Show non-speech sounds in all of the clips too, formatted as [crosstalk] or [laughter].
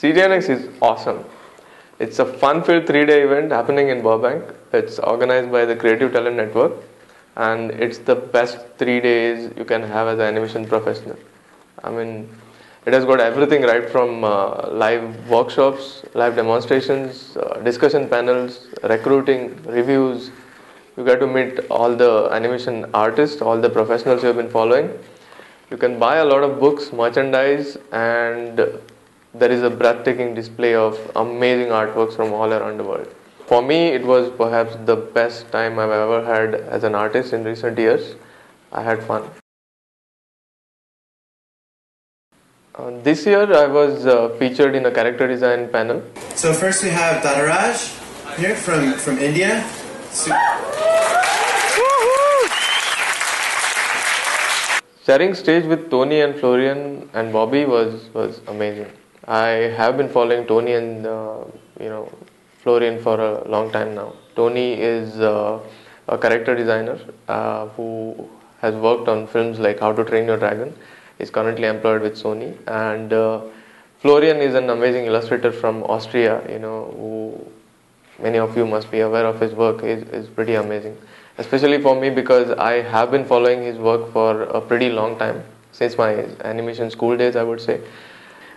CTNX is awesome. It's a fun-filled three-day event happening in Burbank. It's organized by the Creative Talent Network, and it's the best three days you can have as an animation professional. I mean, it has got everything right from uh, live workshops, live demonstrations, uh, discussion panels, recruiting, reviews. You get to meet all the animation artists, all the professionals you have been following. You can buy a lot of books, merchandise, and there is a breathtaking display of amazing artworks from all around the world. For me, it was perhaps the best time I've ever had as an artist in recent years. I had fun. Uh, this year, I was uh, featured in a character design panel. So first we have Dattaraj here from, from India. Su- Sharing stage with Tony and Florian and Bobby was, was amazing. I have been following Tony and uh, you know Florian for a long time now. Tony is uh, a character designer uh, who has worked on films like How to Train Your Dragon. He's currently employed with Sony, and uh, Florian is an amazing illustrator from Austria. You know who many of you must be aware of his work is, is pretty amazing especially for me because i have been following his work for a pretty long time since my animation school days i would say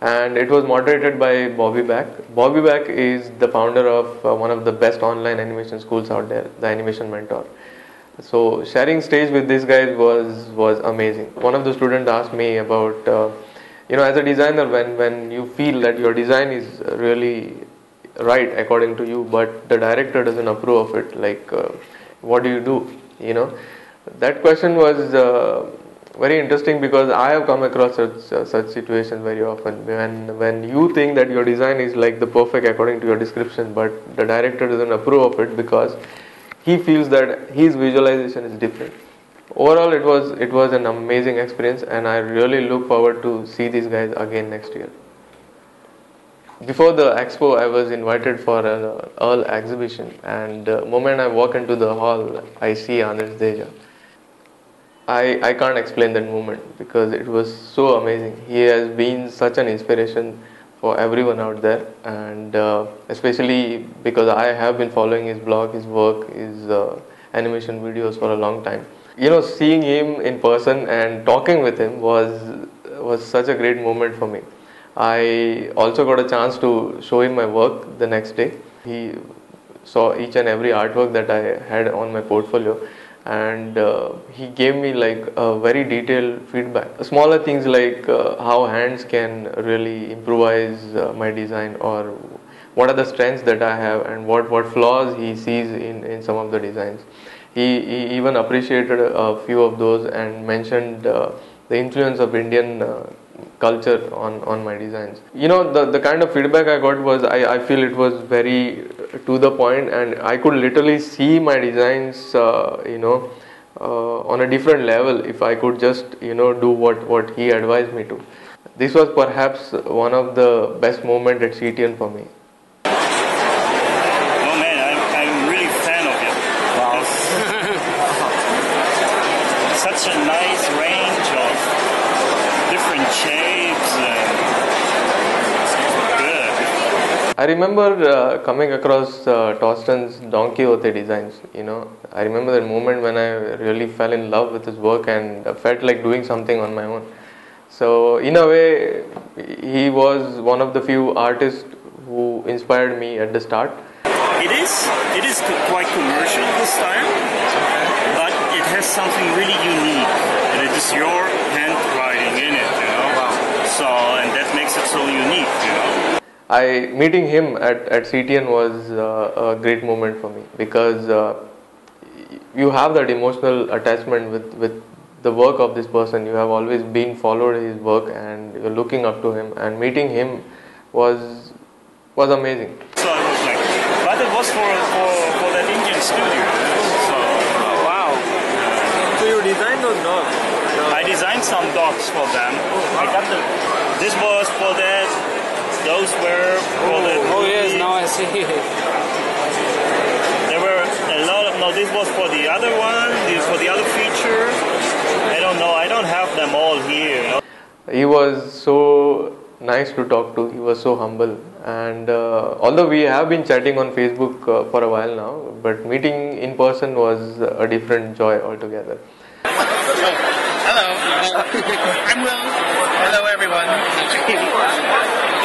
and it was moderated by Bobby Beck. Bobby Beck is the founder of uh, one of the best online animation schools out there the animation mentor. So sharing stage with these guys was was amazing. One of the students asked me about uh, you know as a designer when when you feel that your design is really right according to you but the director doesn't approve of it like uh, what do you do you know? That question was uh, very interesting because i have come across such uh, such situations very often. When when you think that your design is like the perfect according to your description but the director doesn't approve of it because he feels that his visualization is different. Overall it was it was an amazing experience and i really look forward to see these guys again next year. Before the expo, I was invited for an Earl exhibition, and the moment I walk into the hall, I see Andreas Deja. I, I can't explain that moment because it was so amazing. He has been such an inspiration for everyone out there, and uh, especially because I have been following his blog, his work, his uh, animation videos for a long time. You know, seeing him in person and talking with him was was such a great moment for me. I also got a chance to show him my work the next day. He saw each and every artwork that I had on my portfolio and uh, he gave me like a very detailed feedback. Smaller things like uh, how hands can really improvise uh, my design or what are the strengths that I have and what, what flaws he sees in, in some of the designs. He, he even appreciated a few of those and mentioned uh, the influence of Indian uh, culture on, on my designs. You know, the, the kind of feedback I got was I, I feel it was very to the point and I could literally see my designs, uh, you know, uh, on a different level if I could just, you know, do what, what he advised me to. This was perhaps one of the best moments at CTN for me. Oh man, I'm, I'm really fan of it. Wow. Such a nice range of different shapes and good. I remember uh, coming across uh, Torsten's Don Quixote designs. You know, I remember that moment when I really fell in love with his work and felt like doing something on my own. So, in a way, he was one of the few artists who inspired me at the start. It is it is quite commercial this time, but it has something really unique, and it is your handwriting in it, you know. So and that makes it so unique, you know. I meeting him at, at CTN was uh, a great moment for me because uh, you have that emotional attachment with, with the work of this person. You have always been followed his work and you're looking up to him and meeting him was was amazing. So I was like, but it was for for, for that Indian studio. So Wow. So you designed those dogs? I designed some dogs for them. I got the. This was for that. Those were for the. Oh yes, now I see it. There were a lot of. No, this was for the other one. This for the other feature. I don't know. I don't have them all here. You? He was so nice to talk to. He was so humble, and uh, although we have been chatting on Facebook uh, for a while now, but meeting in person was a different joy altogether. Hello. Hello, [laughs] everyone.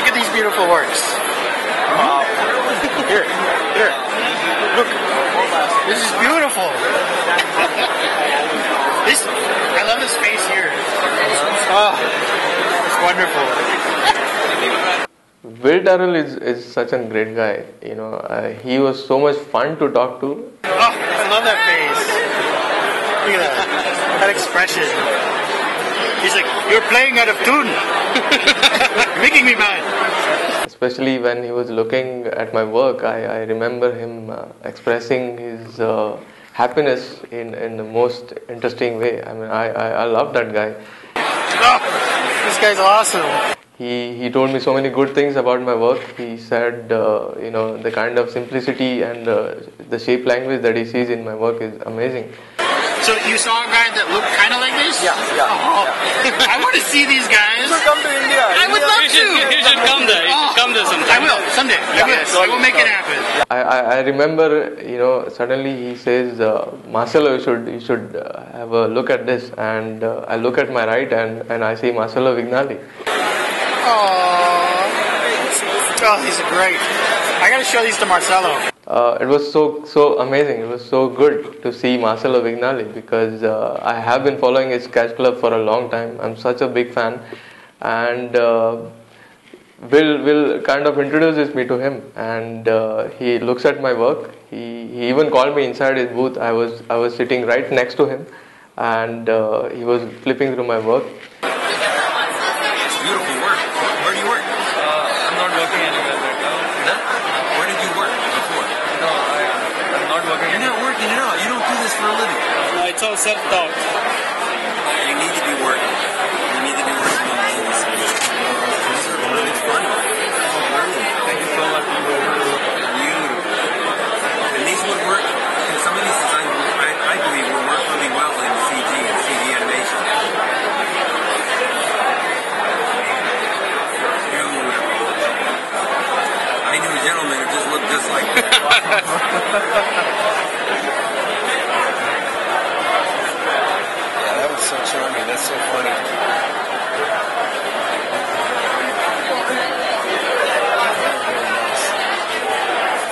Look at these beautiful works. Wow. Here, here. Look. This is beautiful. This, I love the space here. Oh, it's wonderful. Will Terrell is, is such a great guy. You know, uh, he was so much fun to talk to. Oh, I love that face. Look at that. That expression. He's like, you're playing out of tune. [laughs] making me mad. Especially when he was looking at my work, I, I remember him uh, expressing his uh, happiness in, in the most interesting way. I mean, I, I, I love that guy. Oh, this guy's awesome. He, he told me so many good things about my work. He said, uh, you know, the kind of simplicity and uh, the shape language that he sees in my work is amazing. So you saw a guy that looked kind of like this? Yeah, yeah. Oh, I want to see these guys. You should come to India. I would love You should, to. you should come there. You should come there I will someday. I will. I will make it happen. I, I, I remember, you know, suddenly he says, uh, Marcelo, you should, you should uh, have a look at this. And uh, I look at my right and, and I see Marcelo Vignali. Oh, oh, these are great. I got to show these to Marcelo. Uh, it was so so amazing. It was so good to see Marcelo Vignali because uh, I have been following his sketch club for a long time. I'm such a big fan, and uh, Will Will kind of introduces me to him, and uh, he looks at my work. He, he even called me inside his booth. I was I was sitting right next to him, and uh, he was flipping through my work. It's beautiful work. Where do you work? Uh, I'm not working anywhere right now. No? Where did you work before? No, I, I'm not working. You're not working at all. You don't do this for a living. No, it's all self-taught. You need to be working. You need to be working on these. These are really fun. Thank you so much. Beautiful. And these would work, and some of these designs, I, I believe, will work really well in CG and CG animation. Beautiful. I knew a gentleman who just looked just like that. Yeah, that was so charming. That's so funny.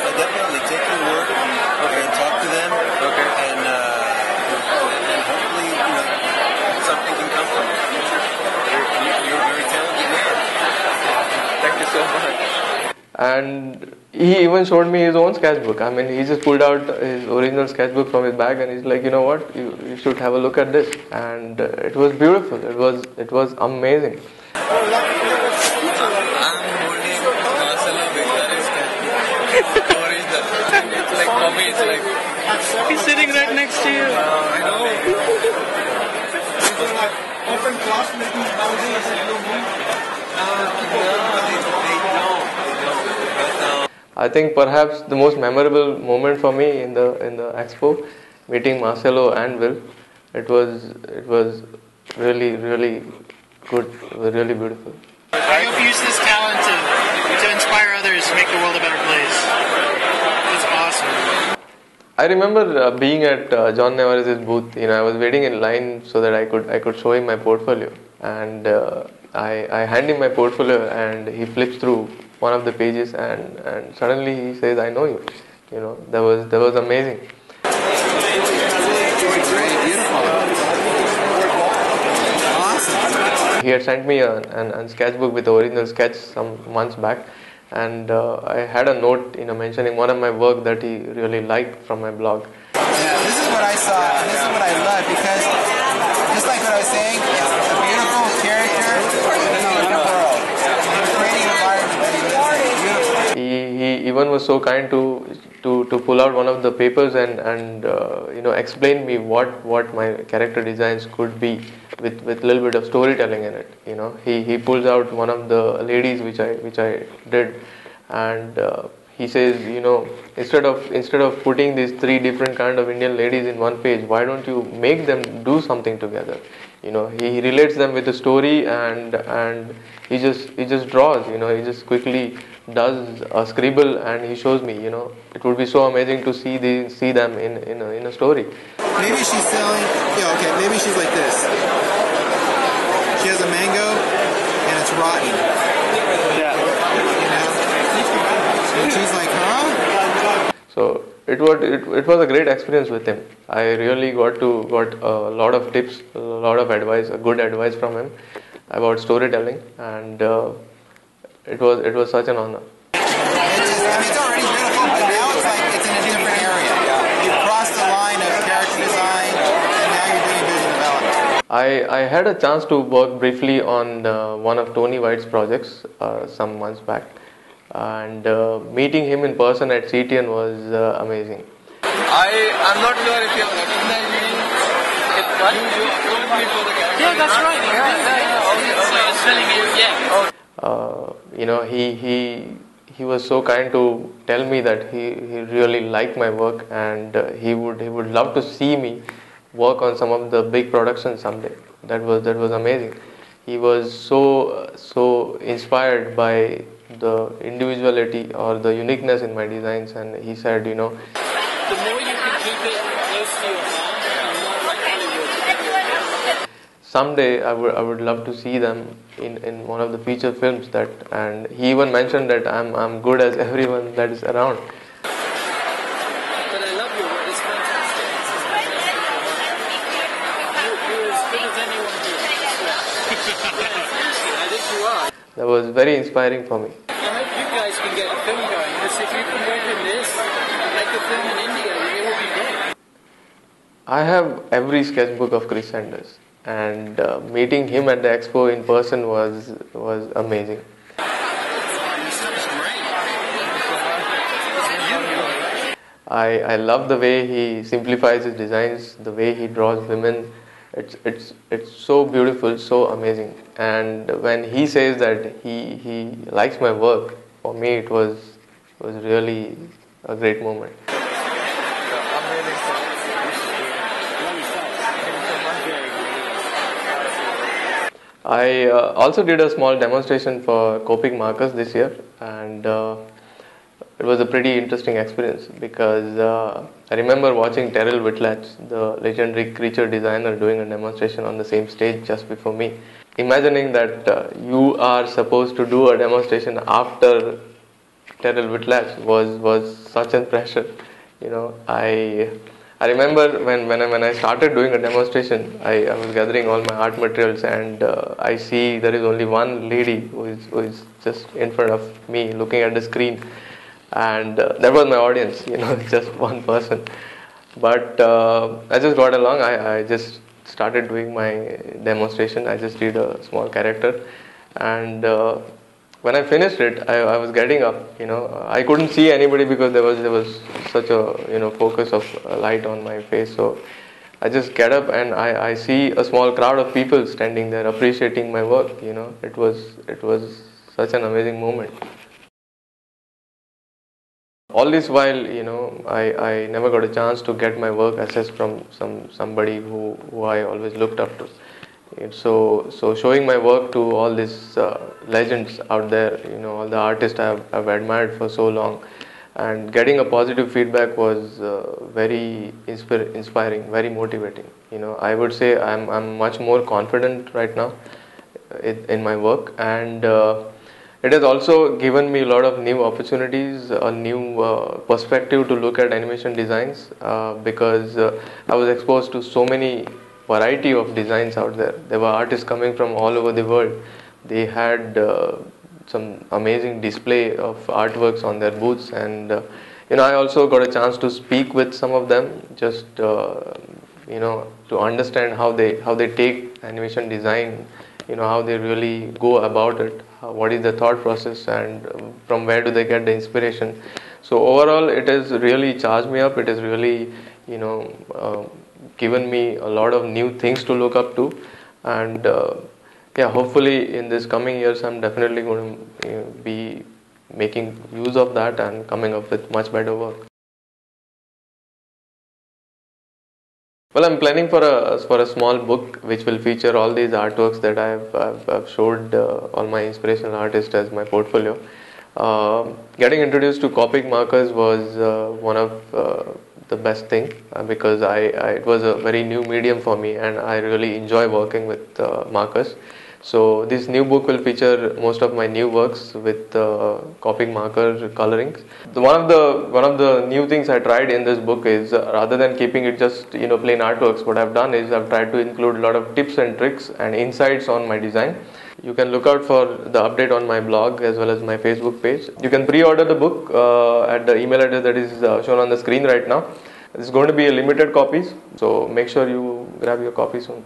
I'll definitely take your word okay. and talk to them. Okay. And, uh, and hopefully, you know, something can come from it. You're, you're a very talented man. Thank you so much. And he even showed me his own sketchbook. I mean, he just pulled out his original sketchbook from his bag, and he's like, you know what, you, you should have a look at this. And uh, it was beautiful. It was it was amazing. I'm holding Marcelo Victoria's original. It's like for me, it's like He's sitting right next to you. I know. Open class meetings nowadays, you know, I think perhaps the most memorable moment for me in the in the expo, meeting Marcelo and Will, it was it was really really good, really beautiful. I hope you use this talent to, to inspire others to make the world a better place. It's awesome. I remember uh, being at uh, John Nevarez' booth. You know, I was waiting in line so that I could I could show him my portfolio, and uh, I I hand him my portfolio, and he flips through one of the pages, and and suddenly he says, "I know you." You know, that was that was amazing. He had sent me a, an, an sketchbook with the original sketch some months back, and uh, I had a note, you know, mentioning one of my work that he really liked from my blog. Yeah, this is what I saw, and this is what I love because, just like what I was saying, it's a beautiful character in a world. You're creating an environment that he lives in. Beautiful. He, he even was so kind to to, to pull out one of the papers and and uh, you know explain me what what my character designs could be with with a little bit of storytelling in it. You know, he he pulls out one of the ladies which I which I did, and uh, he says, you know, instead of instead of putting these three different kind of Indian ladies in one page, why don't you make them do something together? You know, he relates them with a story, and and he just he just draws. You know, he just quickly does a scribble, and he shows me. You know, it would be so amazing to see the see them in in a, in a story. Maybe she's selling. Yeah, okay. Maybe she's like this. She has a mango, and it's rotten. Yeah. You know. And she's like, huh? So it was it, it was a great experience with him. I really got to got a lot of tips, a lot of advice, a good advice from him about storytelling, and uh, it was it was such an honor. It's just, I mean, it's already beautiful, but now it's like it's in a different area. You've crossed the line of character design, and now you're doing vision development. I, I had a chance to work briefly on uh, one of Tony White's projects uh, some months back, and uh, meeting him in person at CTN was uh, amazing. I am not sure if you recognize me. It's what? You told me for the character. Yeah, that's right. Yeah, yeah, yeah. Okay, so you're selling it, yeah. Uh, you know, he he he was so kind to tell me that he, he really liked my work and uh, he would he would love to see me work on some of the big productions someday. That was that was amazing. He was so so inspired by the individuality or the uniqueness in my designs, and he said, you know, The more you can keep it someday I would I would love to see them in, in one of the feature films that and he even mentioned that I'm I'm good as [laughs] everyone that is around. But I love your work. It's fantastic. You, you're as good as anyone yeah. I think you are. That was very inspiring for me. I hope you guys can get a film going. Because if you can work in this, like a film in India, it will be great. I have every sketchbook of Chris Sanders, and uh, meeting him at the expo in person was was amazing. I, I love the way he simplifies his designs, the way he draws women. It's it's it's so beautiful, so amazing. And when he says that he he likes my work, for me it was was really a great moment. I uh, also did a small demonstration for Copic markers this year, and uh, it was a pretty interesting experience because uh, I remember watching Terryl Whitlatch, the legendary creature designer, doing a demonstration on the same stage just before me. Imagining that uh, you are supposed to do a demonstration after Terryl Whitlatch was was such a pressure. You know, I I remember when when I, when I started doing a demonstration, I, I was gathering all my art materials, and uh, I see there is only one lady who is who is just in front of me, looking at the screen, and uh, that was my audience. You know, [laughs] just one person. But uh, I just got along. I, I just started doing my demonstration. I just did a small character, and uh, when I finished it, I, I was getting up. You know, I couldn't see anybody because there was there was such a you know focus of light on my face. So I just get up and I, I see a small crowd of people standing there appreciating my work. You know, it was it was such an amazing moment. All this while, you know, I, I never got a chance to get my work assessed from some somebody who, who I always looked up to. So, so showing my work to all these uh, legends out there, you know, all the artists I've, I've admired for so long, and getting a positive feedback was uh, very inspir- inspiring, very motivating. You know, I would say I'm, I'm much more confident right now in, in my work, and uh, it has also given me a lot of new opportunities, a new uh, perspective to look at animation designs uh, because uh, I was exposed to so many variety of designs out there. There were artists coming from all over the world. They had uh, some amazing display of artworks on their booths, and uh, you know I also got a chance to speak with some of them, just uh, you know to understand how they how they take animation design, you know how they really go about it, how, what is the thought process, and um, from where do they get the inspiration. So overall, it has really charged me up. It has really you know uh, given me a lot of new things to look up to, and uh, yeah, hopefully in this coming years, I'm definitely going to you know, be making use of that and coming up with much better work. Well, I'm planning for a for a small book which will feature all these artworks that I've I've, I've showed uh, all my inspirational artists as my portfolio. Uh, getting introduced to Copic markers was uh, one of uh, the best thing uh, because I, I, it was a very new medium for me and I really enjoy working with uh, markers. So this new book will feature most of my new works with uh, Copic marker colorings. The, one of the one of the new things I tried in this book is uh, rather than keeping it just you know plain artworks, what I've done is I've tried to include a lot of tips and tricks and insights on my design. You can look out for the update on my blog as well as my Facebook page. You can pre-order the book uh, at the email address that is uh, shown on the screen right now. It's going to be a limited copies, so make sure you grab your copy soon.